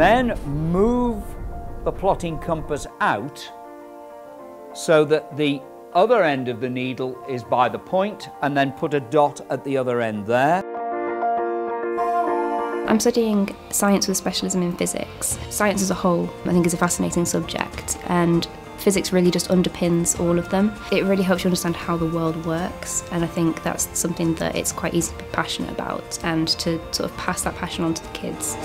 Then move the plotting compass out so that the other end of the needle is by the point and then put a dot at the other end there. I'm studying science with specialism in physics. Science as a whole, I think, is a fascinating subject, and physics really just underpins all of them. It really helps you understand how the world works, and I think that's something that it's quite easy to be passionate about and to sort of pass that passion on to the kids.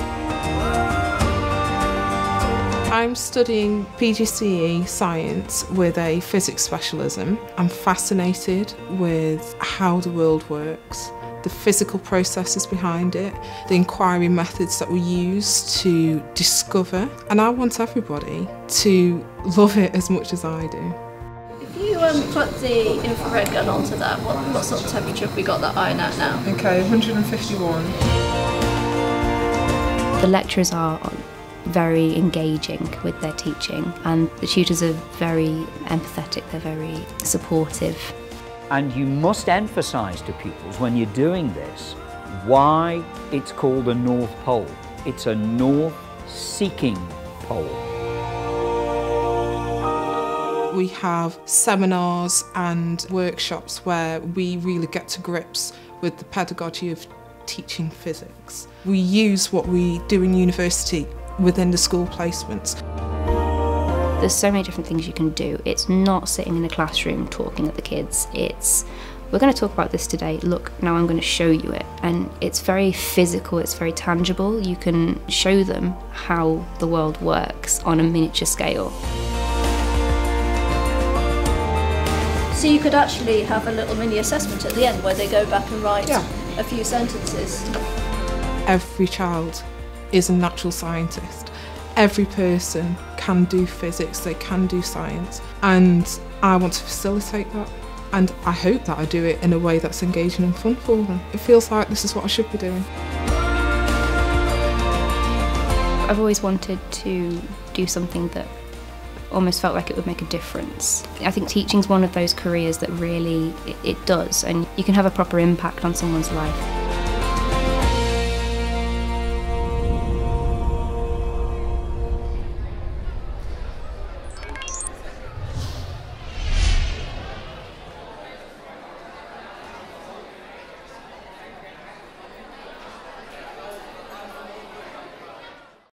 I'm studying PGCE science with a physics specialism. I'm fascinated with how the world works, the physical processes behind it, the inquiry methods that we use to discover, and I want everybody to love it as much as I do. If you um, put the infrared gun onto that, what, what sort of temperature have we got that iron at now? Okay, 151. The lecturers are very engaging with their teaching and the tutors are very empathetic, they're very supportive. And you must emphasise to pupils when you're doing this why it's called a North Pole. It's a north-seeking pole. We have seminars and workshops where we really get to grips with the pedagogy of teaching physics. We use what we do in university within the school placements. There's so many different things you can do. It's not sitting in a classroom talking at the kids. It's we're going to talk about this today. Look, now I'm going to show you it. And it's very physical, it's very tangible. You can show them how the world works on a miniature scale. So you could actually have a little mini assessment at the end where they go back and write Yeah. a few sentences. Every child is a natural scientist. Every person can do physics, they can do science, and I want to facilitate that. And I hope that I do it in a way that's engaging and fun for them. It feels like this is what I should be doing. I've always wanted to do something that almost felt like it would make a difference. I think teaching's one of those careers that really it, it does and you can have a proper impact on someone's life.